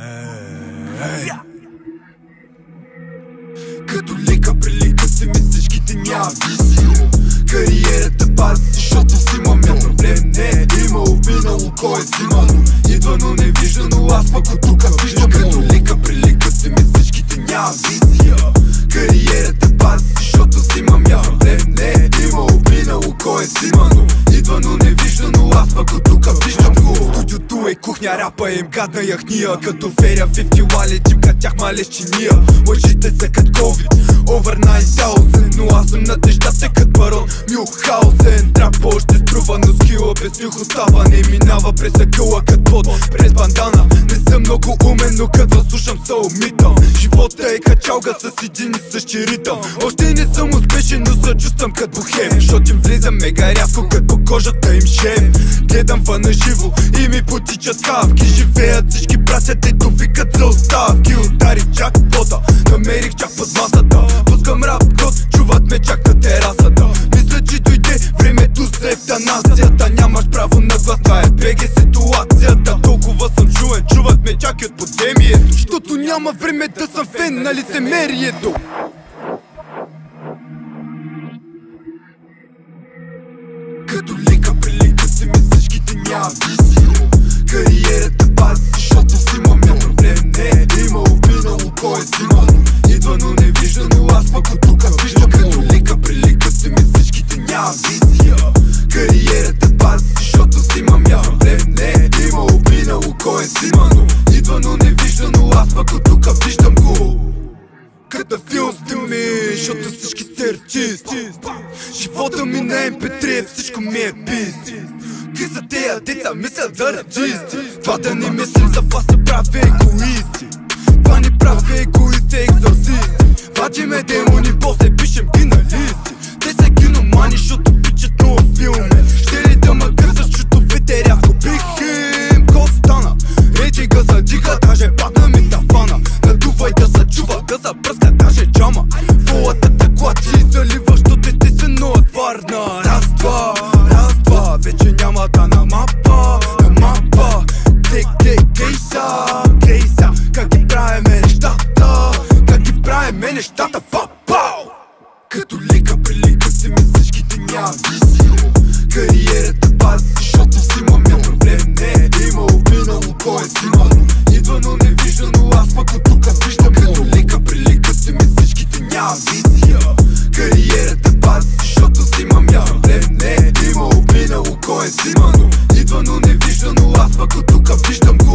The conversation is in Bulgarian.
Ей. Като лика прилика си ми всичките няма визия Кариерата пази, кухня, рапа им гадна яхния Като феря 50 лали, чипка тях малеш чиния. Лъжите са като COVID, overnight thousand Но аз съм надеждата като барон. Мюхаузен Трап още струва, но скила без нюх остава. Не минава през акъла като под през бандана. Не съм много умен, но като слушам се умитам Живота е качалга с един и същи ритъм. Още не съм успешен, но се чувствам като бухем Защото им влизам мега рязко, като по кожата им шем. Гледам фана живо и ми потичат капки Живеят всички братя, дето викат Защото няма време да съм фен на лицемерието Живота ми на MP3, всичко ми е пизди Какви са тея деца, мислят за радисти Това да не мислим за вас не прави егоисти. Това ни прави егоисти, екзорсисти Вадиме демони, после пишем ги на листи Те са киномани, защото Не е имало в минало,